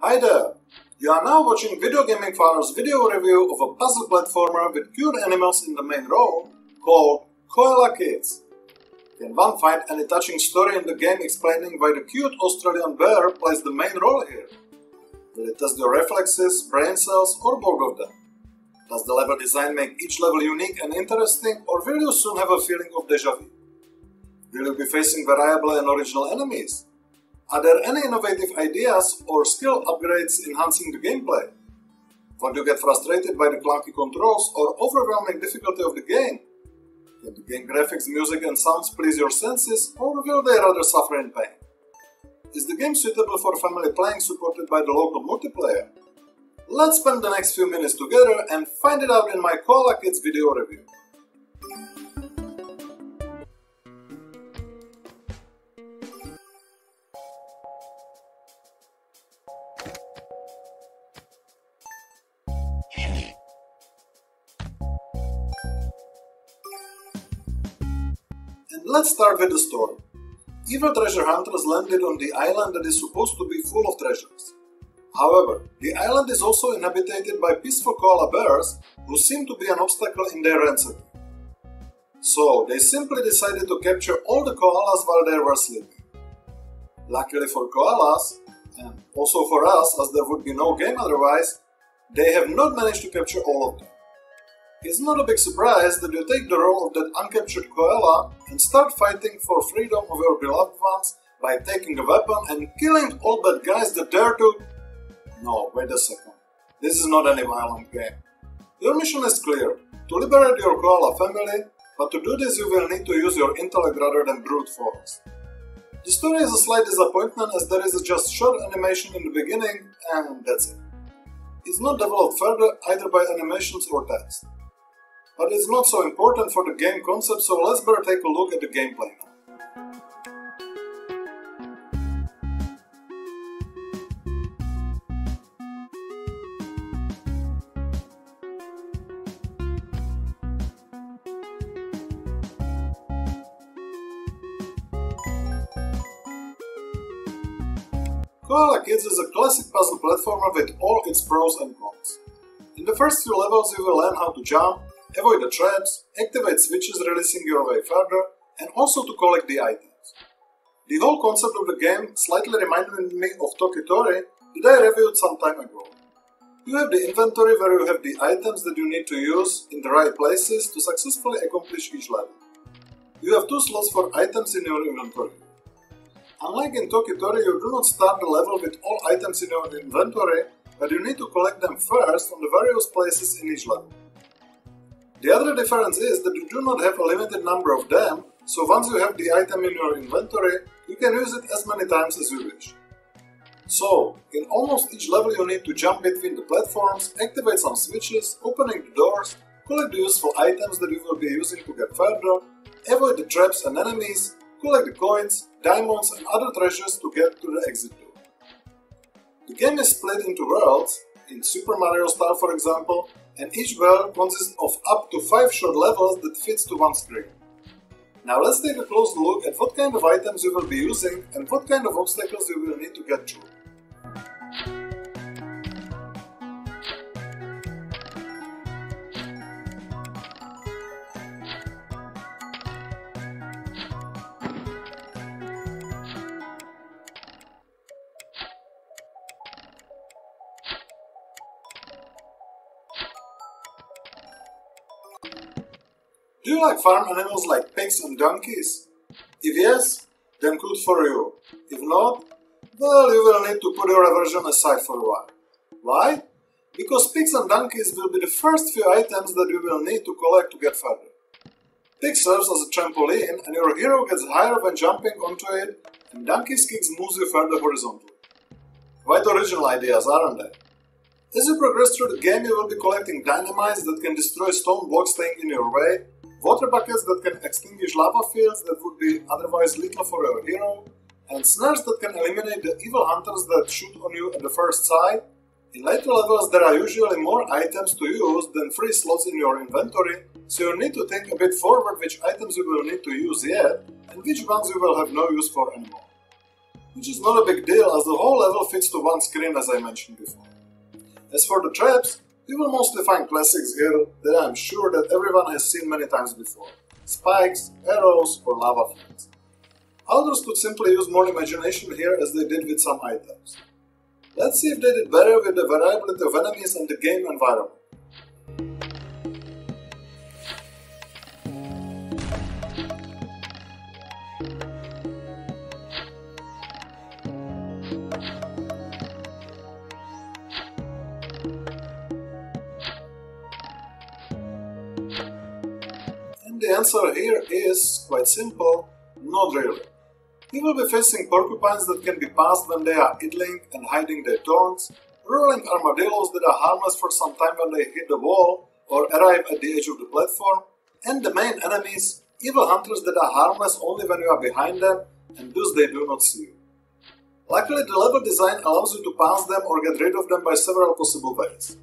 Hi there! You are now watching Video Gaming Father's video review of a puzzle platformer with cute animals in the main role called Koala Kids. Can one find any touching story in the game explaining why the cute Australian bear plays the main role here? Will it test your reflexes, brain cells, or both of them? Does the level design make each level unique and interesting, or will you soon have a feeling of deja vu? Will you be facing variable and original enemies? Are there any innovative ideas or skill upgrades enhancing the gameplay? Won't you get frustrated by the clunky controls or overwhelming difficulty of the game? Can the game graphics, music and sounds please your senses or will they rather suffer in pain? Is the game suitable for family playing supported by the local multiplayer? Let's spend the next few minutes together and find it out in my Koala Kids video review. And let's start with the story. Evil treasure hunters landed on the island that is supposed to be full of treasures. However, the island is also inhabited by peaceful koala bears who seem to be an obstacle in their ransom. So they simply decided to capture all the koalas while they were sleeping. Luckily for koalas, and also for us as there would be no game otherwise, they have not managed to capture all of them. It's not a big surprise that you take the role of that uncaptured koala and start fighting for freedom of your beloved ones by taking a weapon and killing all bad guys that dare to... No, wait a second. This is not any violent game. Your mission is clear, to liberate your koala family, but to do this you will need to use your intellect rather than brute force. The story is a slight disappointment as there is just short animation in the beginning and that's it. It's not developed further either by animations or text but it's not so important for the game concept, so let's better take a look at the gameplay now. Koala Kids is a classic puzzle platformer with all its pros and cons. In the first few levels you will learn how to jump, avoid the traps, activate switches releasing your way further, and also to collect the items. The whole concept of the game slightly reminded me of Toki-Tori that I reviewed some time ago. You have the inventory where you have the items that you need to use in the right places to successfully accomplish each level. You have two slots for items in your inventory. Unlike in Toki-Tori, you do not start the level with all items in your inventory, but you need to collect them first from the various places in each level. The other difference is that you do not have a limited number of them, so once you have the item in your inventory, you can use it as many times as you wish. So, in almost each level you need to jump between the platforms, activate some switches, opening the doors, collect the useful items that you will be using to get further, avoid the traps and enemies, collect the coins, diamonds and other treasures to get to the exit door. The game is split into worlds, in Super Mario Star for example, and each world consists of up to 5 short levels that fits to one screen. Now let's take a close look at what kind of items you will be using and what kind of obstacles you will need to get through. Do you like farm animals like pigs and donkeys? If yes, then good for you. If not, well, you will need to put your aversion aside for a while. Why? Because pigs and donkeys will be the first few items that you will need to collect to get further. Pig serves as a trampoline and your hero gets higher when jumping onto it, and donkey's kicks moves you further horizontally. Quite original ideas, aren't they? As you progress through the game, you will be collecting dynamites that can destroy stone blocks staying in your way, water buckets that can extinguish lava fields that would be otherwise lethal for your hero, and snares that can eliminate the evil hunters that shoot on you at the first sight. In later levels there are usually more items to use than free slots in your inventory, so you need to think a bit forward which items you will need to use yet, and which ones you will have no use for anymore. which is not a big deal as the whole level fits to one screen as I mentioned before. As for the traps, you will mostly find classics here that I'm sure that everyone has seen many times before. Spikes, arrows, or lava floods. Others could simply use more imagination here as they did with some items. Let's see if they did better with the variability of enemies and the game environment. The answer here is quite simple, not really. You will be facing porcupines that can be passed when they are idling and hiding their thorns, rolling armadillos that are harmless for some time when they hit the wall or arrive at the edge of the platform, and the main enemies, evil hunters that are harmless only when you are behind them and thus they do not see you. Luckily, the level design allows you to pass them or get rid of them by several possible ways.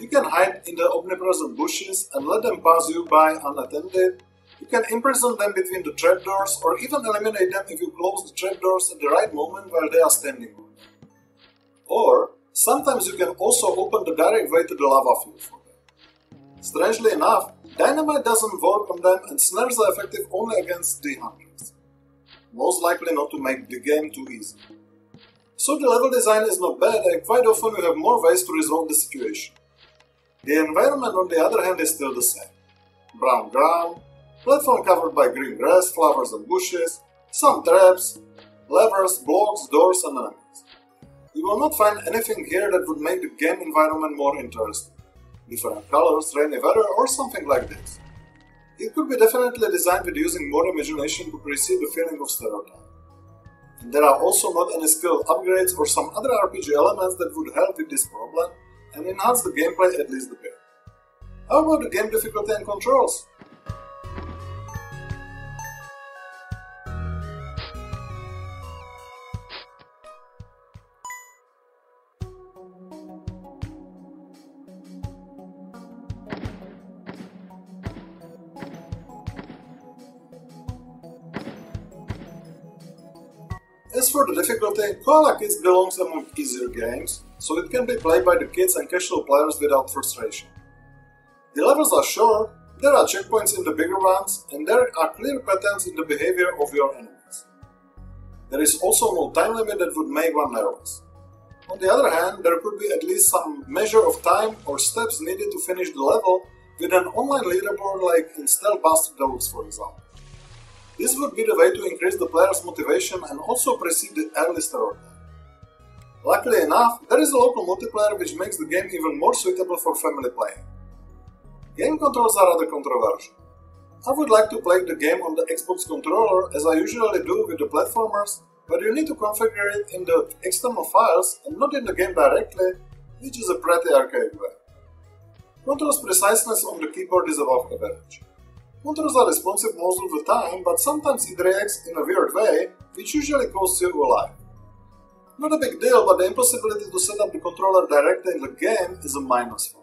You can hide in the omnipresent bushes and let them pass you by unattended, you can imprison them between the trapdoors or even eliminate them if you close the trapdoors at the right moment while they are standing on them. Or, sometimes you can also open the direct way to the lava field for them. Strangely enough, dynamite doesn't work on them and snares are effective only against the hunters. Most likely not to make the game too easy. So the level design is not bad and quite often you have more ways to resolve the situation. The environment on the other hand is still the same. Brown ground, platform covered by green grass, flowers and bushes, some traps, levers, blocks, doors and enemies. You will not find anything here that would make the game environment more interesting. Different colors, rainy weather or something like this. It could be definitely designed with using more imagination to precede the feeling of stereotype. And there are also not any skill upgrades or some other RPG elements that would help with this problem and enhance the gameplay at least a bit. How about the game difficulty and controls? As for the difficulty, Koala Kids belongs among easier games, so it can be played by the kids and casual players without frustration. The levels are short, there are checkpoints in the bigger ones, and there are clear patterns in the behavior of your enemies. There is also no time limit that would make one nervous. On the other hand, there could be at least some measure of time or steps needed to finish the level with an online leaderboard like in Stealth Bastard Deluxe for example. This would be the way to increase the player's motivation and also precede the early start. Luckily enough, there is a local multiplayer which makes the game even more suitable for family playing. Game controls are rather controversial. I would like to play the game on the Xbox controller as I usually do with the platformers, but you need to configure it in the external files and not in the game directly, which is a pretty archaic way. Control's preciseness on the keyboard is above average. Controls are responsive most of the time, but sometimes it reacts in a weird way, which usually costs you a life. Not a big deal, but the impossibility to set up the controller directly in the game is a minus.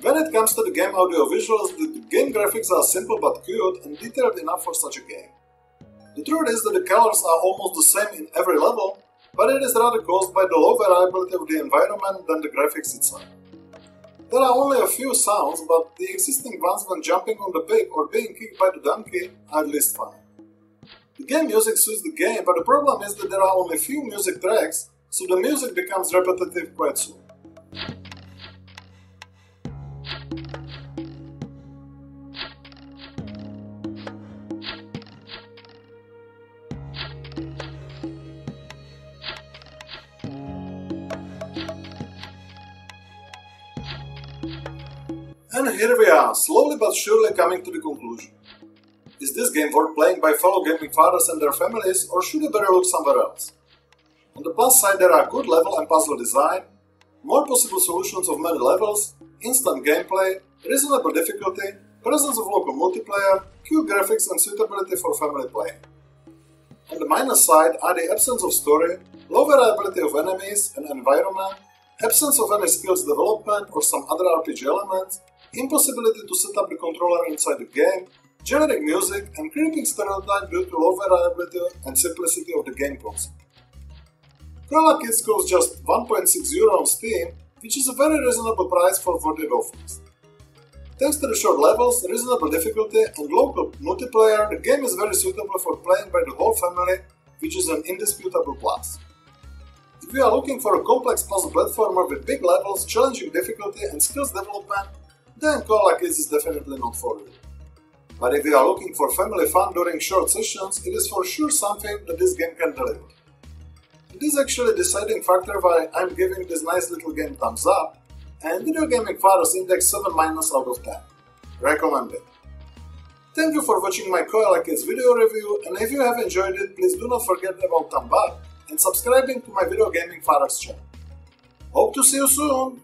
When it comes to the game audio visuals, the game graphics are simple but cute and detailed enough for such a game. The truth is that the colors are almost the same in every level, but it is rather caused by the low variability of the environment than the graphics itself. There are only a few sounds, but the existing ones when jumping on the pig or being kicked by the donkey are at least fine. The game music suits the game, but the problem is that there are only few music tracks, so the music becomes repetitive quite soon. And here we are, slowly but surely coming to the conclusion. Is this game worth playing by fellow gaming fathers and their families, or should you better look somewhere else? On the plus side, there are good level and puzzle design, more possible solutions of many levels, instant gameplay, reasonable difficulty, presence of local multiplayer, cute graphics and suitability for family playing. On the minus side are the absence of story, low variability of enemies and environment, absence of any skills development or some other RPG elements, impossibility to set up the controller inside the game, generic music, and creeping stereotype due to low variability and simplicity of the game concept. Koala Kids costs just 1.6 euro on Steam, which is a very reasonable price for what it offers. Thanks to the short levels, reasonable difficulty, and local multiplayer, the game is very suitable for playing by the whole family, which is an indisputable plus. If you are looking for a complex puzzle platformer with big levels, challenging difficulty, and skills development, then Koala Kids is definitely not for you. But if you are looking for family fun during short sessions, it is for sure something that this game can deliver. This is actually the deciding factor why I'm giving this nice little game thumbs up, and Video Gaming Fathers index 7 minus out of 10. Recommended. Thank you for watching my Koala Kids video review, and if you have enjoyed it, please do not forget about thumb up and subscribing to my Video Gaming Fathers channel. Hope to see you soon!